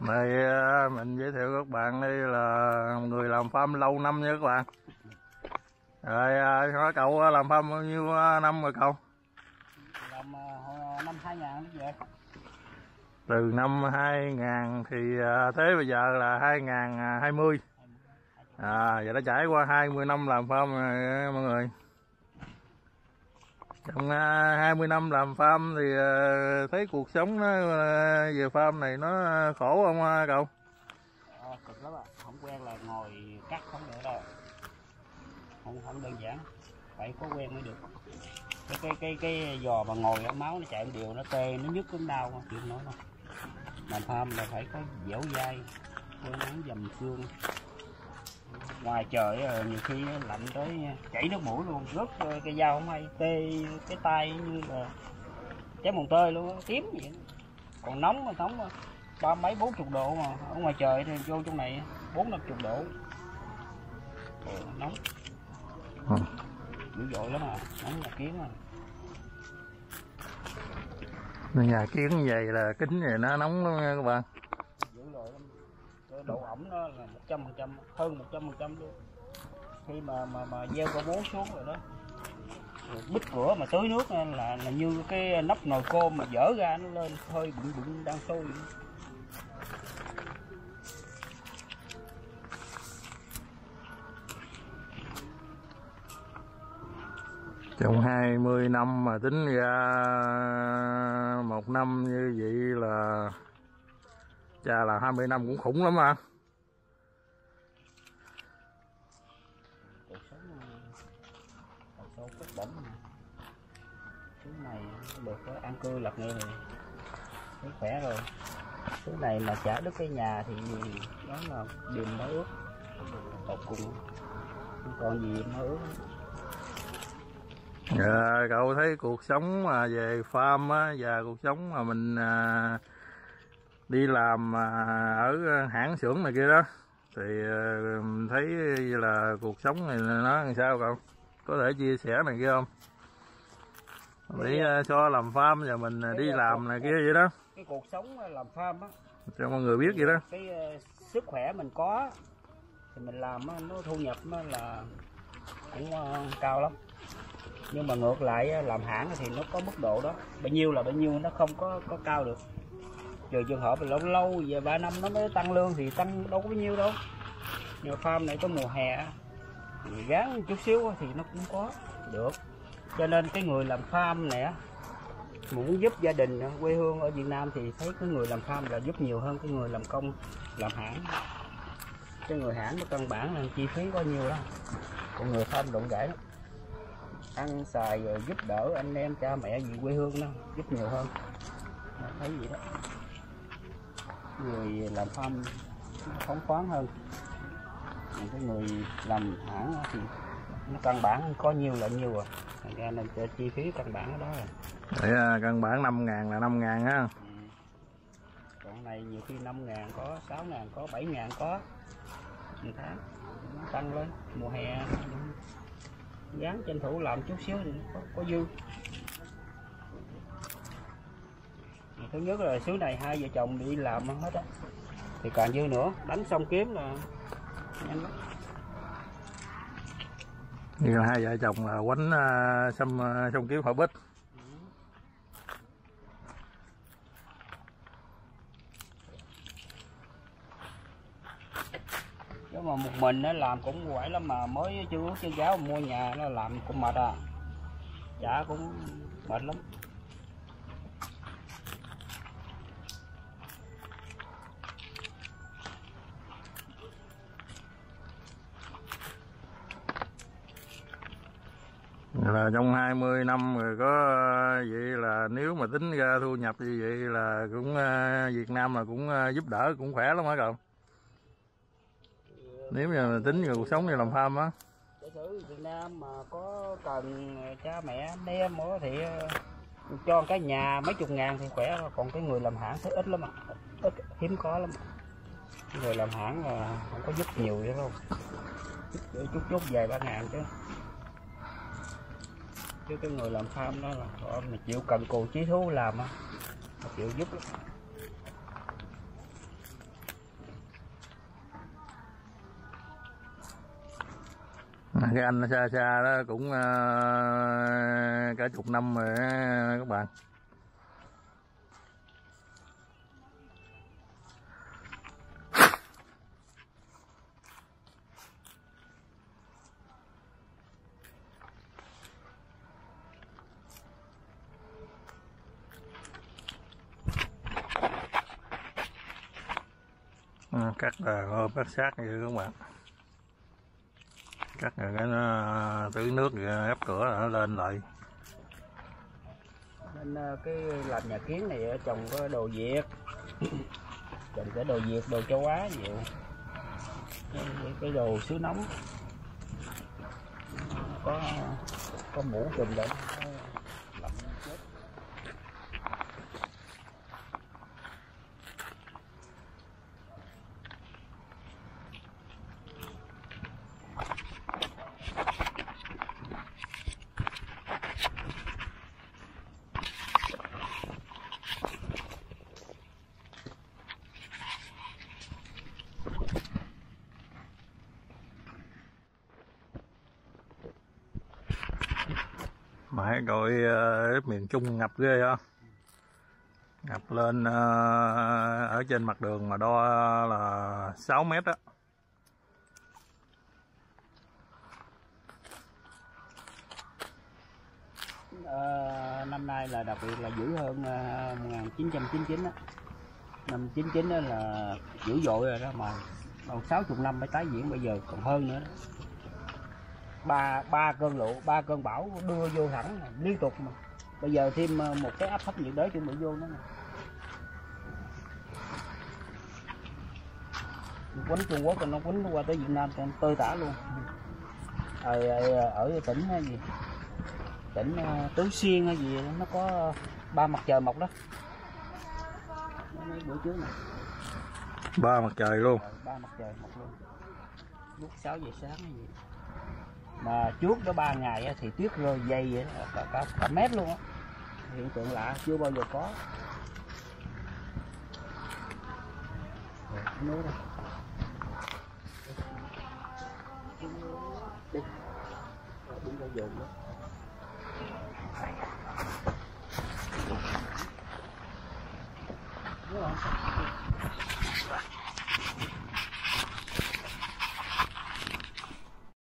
Đây à, mình giới thiệu các bạn đây là người làm farm lâu năm nha các bạn. Rồi à, nói cậu à, làm farm bao nhiêu năm rồi cậu? làm năm 2000 đến vậy. Từ năm 2000 thì à, thế bây giờ là 2020. À, giờ đã trải qua 20 năm làm farm rồi à, mọi người. Trong à, 20 năm làm farm thì thấy cuộc sống nó về farm này nó khổ không cậu? à, cực lắm ạ không quen là ngồi cắt không được đâu không không đơn giản phải có quen mới được cái cái cái cái giò mà ngồi á, máu nó chạy đều điều nó tê nó nhức nó đau chịu nói không làm farm là phải có dẻo dai phơi nắng dầm xương ngoài trời nhiều khi lạnh tới chảy nước mũi luôn rớt ờ, cái dao không hay tê cái tay như là trái mồng tơi luôn tím vậy còn nóng mà nóng mà ba mấy bốn chục độ mà ở ngoài trời thì vô trong này bốn năm chục độ. Ồ, nóng. Ừ. dữ dội lắm à nóng là kiến à Nhà kiến như vậy là kính vậy nó nóng lắm nha các bạn. dữ cái độ ẩm nó là một trăm phần trăm hơn một trăm phần trăm luôn khi mà mà mà gieo con bố xuống rồi đó rồi bít cửa mà tưới nước là là như cái nắp nồi cơm mà dở ra nó lên hơi bụng bụng đang sôi vậy. Trong 20 năm mà tính ra một năm như vậy là, cha là 20 năm cũng khủng lắm à. cuộc này được an cư lập nghiệp thì thấy khỏe rồi thứ này mà trả được cái nhà thì đó là điều mơ ước tột cùng không còn gì mơ ước Dạ, cậu thấy cuộc sống mà về farm á và cuộc sống mà mình à, đi làm à, ở hãng xưởng này kia đó thì à, mình thấy là cuộc sống này nó làm sao cậu? Có thể chia sẻ này kia không? Để à, cho làm farm và mình à, đi làm này kia vậy đó cái cuộc sống làm farm á cho mọi người biết vậy đó. cái ờ, sức khỏe mình có thì mình làm nó thu nhập nó là cũng ờ, cao lắm nhưng mà ngược lại làm hãng thì nó có mức độ đó. Bao nhiêu là bao nhiêu, nó không có có cao được. Trừ trường hợp là lâu lâu về ba năm nó mới tăng lương thì tăng đâu có bao nhiêu đâu. Nhờ farm này có mùa hè thì gán chút xíu thì nó cũng có được. Cho nên cái người làm farm này á, muốn giúp gia đình quê hương ở Việt Nam thì thấy cái người làm farm là giúp nhiều hơn cái người làm công, làm hãng. Cái người hãng nó căn bản là chi phí có nhiều đó. Còn người farm đụng gãy lắm ăn xài rồi giúp đỡ anh em cha mẹ gì quê hương đó giúp nhiều hơn. Nó thấy vậy đó. Người làm farm phóng khoáng hơn. Còn cái người làm hãng thì nó căn bản có nhiều là nhiều à. Thành ra nên cho chi phí căn bản đó rồi. Để à, căn bản 5 ngàn là 5 ngàn á. Ừ. còn này nhiều khi 5 ngàn có 6 ngàn có 7 ngàn có. Một tháng nó tăng lên. Mùa hè gán tranh thủ làm chút xíu thì có, có dư. Thứ nhất là xứ này hai vợ chồng đi làm hết á. Thì càng dư nữa đánh xong kiếm là nhanh lắm. Như hai vợ chồng là quánh à, xăm à, kiếm họ bích. Mà một mình nó làm cũng quậy lắm mà, mới chưa có giáo mua nhà nó làm cũng mệt à. Trả cũng mệt lắm. Là trong 20 năm rồi có ờ, vậy là nếu mà tính ra thu nhập như vậy là cũng ờ, Việt Nam là cũng ờ, giúp đỡ cũng khỏe lắm hả cậu? Nếu mà tính về cuộc sống này làm farm á. Giả sử Việt Nam mà có cần cha mẹ anh em nữa thì ờ, cho cái nhà mấy chục ngàn thì khỏe còn cái người làm hãng thấy ít lắm ạ. Ít hiếm có lắm. Người làm hãng là không có giúp nhiều vậy đâu. Chút chút, chút vài ba ngàn chứ. Chứ cái người làm farm đó là họ mà chịu cần cù chí thú làm á chịu giúp lắm. Cái anh xa xa đó cũng uh, cả chục năm rồi đó, các bạn. Ừ, cắt ờ, là ôm sát như các bạn cắt rồi cái nó tưới nước ép cửa là nó lên lại. Nên ờ, cái làm nhà kiến này ờ, trồng có đồ việt. Trồng cái đồ việt đồ châu á nhiều. Cái, đồ xứ nóng. Có có mũ trùm để nó lạnh chết mãi coi uh, miền trung ngập ghê á ngập lên uh, ở trên mặt đường mà đo ờ, là 6 mét á. Ờ, năm nay là đặc biệt là dữ hơn ờ, uh, 1999 á. Năm 99 đó là dữ dội rồi đó mà còn 60 năm mới tái diễn bây giờ còn hơn nữa đó ba ba cơn lũ ba cơn bão đưa vô thẳng mà, liên tục mà. Bây giờ thêm ờ, một cái áp thấp nhiệt đới chuẩn bị vô nữa nè. Quánh Trung Quốc rồi nó quánh qua tới Việt Nam cho tơi tả luôn. Ở, ở, ở tỉnh hay gì? Tỉnh ờ, Tứ Xuyên hay gì nó có ba mặt trời mọc đó. Mấy bữa trước này ba mặt trời luôn. Ờ, ba mặt trời mọc luôn. Lúc 6 giờ sáng hay gì mà trước đó ba ngày thì tuyết rơi dày vậy cả, cả, cả mét luôn á hiện tượng lạ chưa bao giờ có Rồi, cái núi đây Đi. Rồi, ra dồn đó Đúng không?